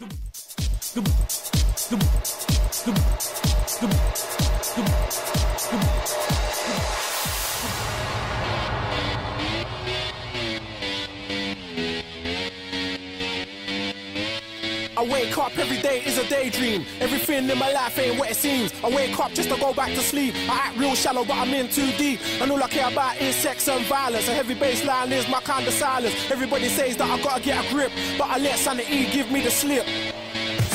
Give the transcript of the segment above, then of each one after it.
Thank you. I wake up every day is a daydream. Everything in my life ain't what it seems. I wake up just to go back to sleep. I act real shallow, but I'm in too deep. And all I care about is sex and violence. A heavy bass line is my kind of silence. Everybody says that I gotta get a grip, but I let sanity give me the slip.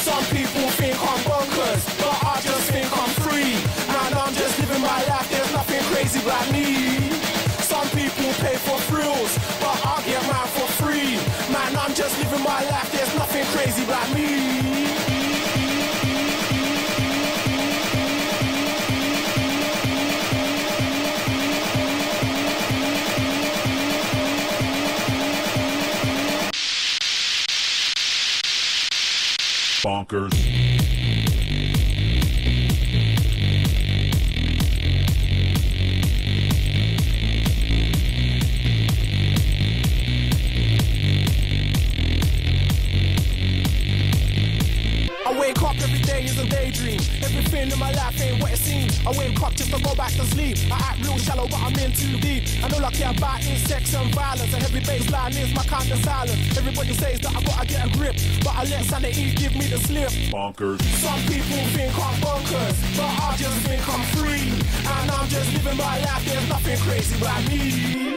Some people think I'm bonkers, but I just think I'm free. Man, I'm just living my life, there's nothing crazy about me. Some people pay for Bonkers. Wake up every day is a daydream. Everything in my life ain't what it seems. I wake up just to go back to sleep. I act real shallow, but I'm in too deep. And all I care about is sex and violence. And every bass line is my kind of silence. Everybody says that I gotta get a grip, but I let sanity give me the slip. Bonkers. Some people think I'm bonkers, but I just think I'm free. And I'm just living my life, there's nothing crazy about me.